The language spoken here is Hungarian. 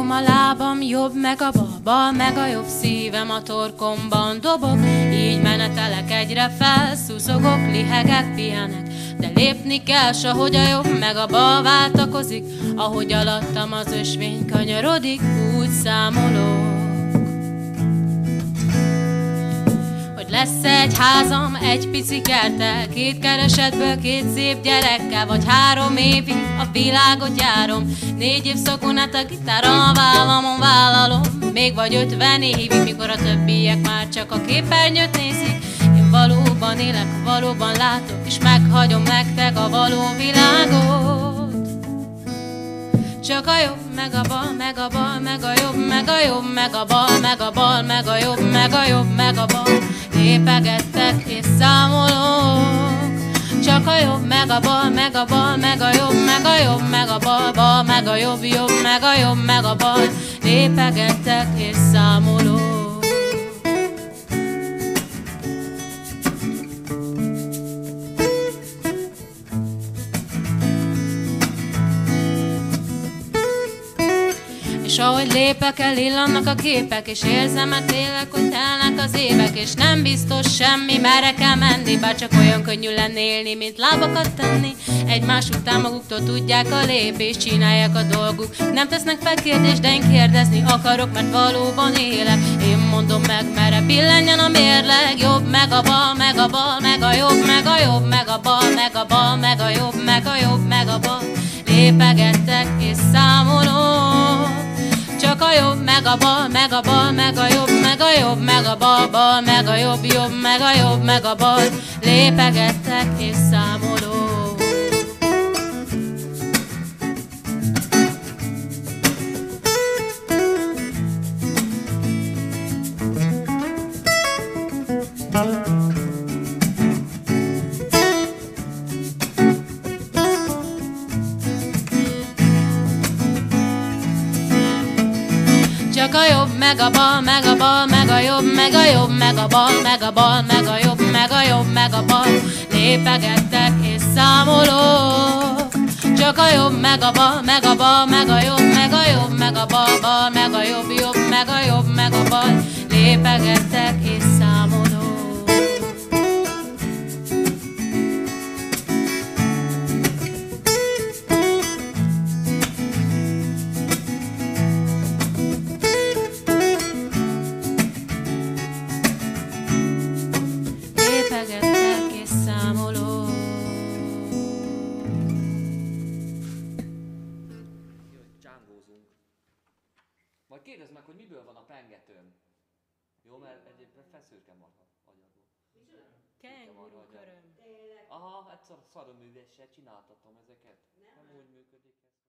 Mozgom a lábam, jobb meg a bal, bal meg a jobb szívem a torkomban dobog. Így menetelek egyre felszuszogok, lihegek, pihenek, de lépni kell, s ahogy a jobb meg a bal váltakozik, ahogy alattam az ösvény kanyarodik, úgy számolok. Lesz egy házam, egy pici kertel, két keresetből, két szép gyerekkel, vagy három évig a világot járom. Négy év szakon át a gitára a vállamon vállalom, még vagy ötven évig, mikor a többiek már csak a képernyőt nézik. Én valóban élek, valóban látok, és meghagyom nektek a való világot. Csak a jobb, meg a bal, meg a bal, meg a jobb, meg a jobb, meg a bal, meg a bal, meg a jobb, meg a jobb, meg a bal. Lépegettek és számolok. Csak a jobb, meg a bal, meg a bal, meg a jobb, meg a jobb, meg a bal, bal, meg a jobb, jobb, meg a jobb, meg a bal. Lépegettek és számolok. És ahogy lépek el, illannak a képek És érzemet élek, hogy telnek az évek És nem biztos semmi, merre kell menni Bár csak olyan könnyű lenne élni, mint lábakat tenni. Egymás után maguktól tudják a lépést Csinálják a dolguk, nem tesznek fel kérdést De én kérdezni akarok, mert valóban élek. Én mondom meg, merre billenjen a mérleg Jobb meg a bal, meg a bal, meg a jobb Meg a jobb, meg a bal, meg a bal, meg a jobb Meg a jobb, meg a bal. Lépegettek és számolok csak a jobb, meg a bal, meg a bal, meg a jobb, meg a jobb, meg a bal, bal, meg a jobb, jobb, meg a jobb, meg a bal. Lépegettek és Csak a jobb, meg a bal, meg a bal, meg a jobb, meg a jobb, meg a bal, meg a bal, meg a jobb, meg a jobb, meg a bal. Lépegettek és számolok. Csak a jobb, meg a bal, meg a bal, meg a jobb, meg a jobb, meg a bal, bal, meg a jobb, jobb, meg a jobb, meg a bal. Lépegettek Majd kérdezd meg, hogy miből van a pengetőm. Jó, mert egyébként feszülke marha agyadból. Kenguru köröm. Aha, hát szar- szaroművessel csináltatom ezeket. Nem úgy működik ez.